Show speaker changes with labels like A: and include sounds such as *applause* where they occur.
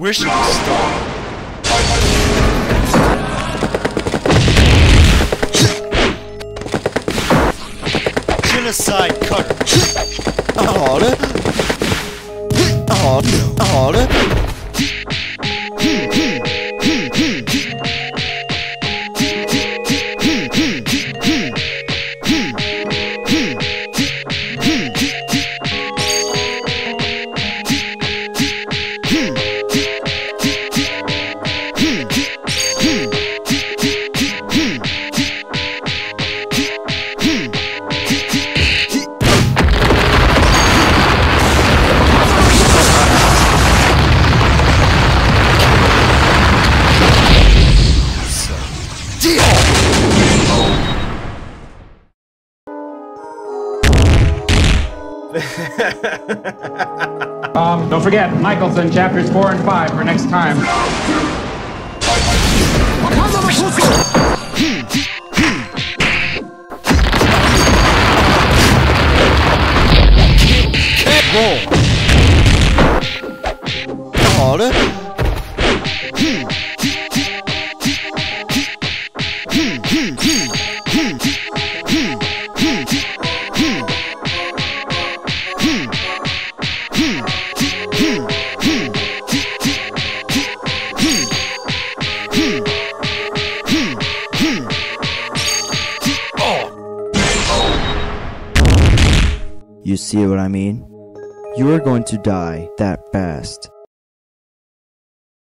A: Where should we start? Genocide cutter.
B: Harder. *laughs*
C: Um, don't forget, Michelson, chapters 4 and 5 for next time.
B: Harder. You see what I mean? You are going to die that fast.